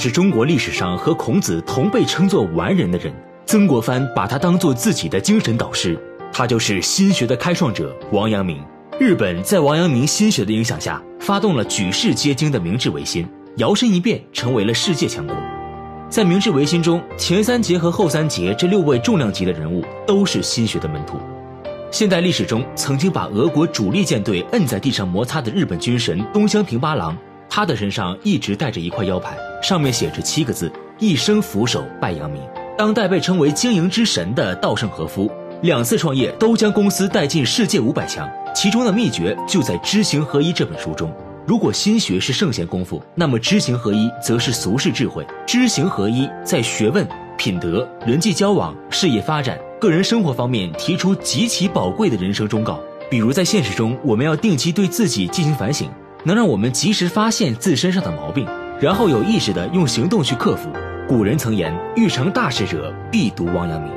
是中国历史上和孔子同被称作完人的人。曾国藩把他当做自己的精神导师，他就是心学的开创者王阳明。日本在王阳明心学的影响下，发动了举世皆惊的明治维新，摇身一变成为了世界强国。在明治维新中，前三杰和后三杰这六位重量级的人物都是心学的门徒。现代历史中曾经把俄国主力舰队摁在地上摩擦的日本军神东乡平八郎，他的身上一直带着一块腰牌，上面写着七个字：“一生俯首拜阳明。”当代被称为经营之神的稻盛和夫，两次创业都将公司带进世界五百强。其中的秘诀就在《知行合一》这本书中。如果心学是圣贤功夫，那么知行合一则是俗世智慧。知行合一在学问、品德、人际交往、事业发展、个人生活方面提出极其宝贵的人生忠告。比如在现实中，我们要定期对自己进行反省，能让我们及时发现自身上的毛病，然后有意识的用行动去克服。古人曾言：“欲成大事者，必读王阳明。”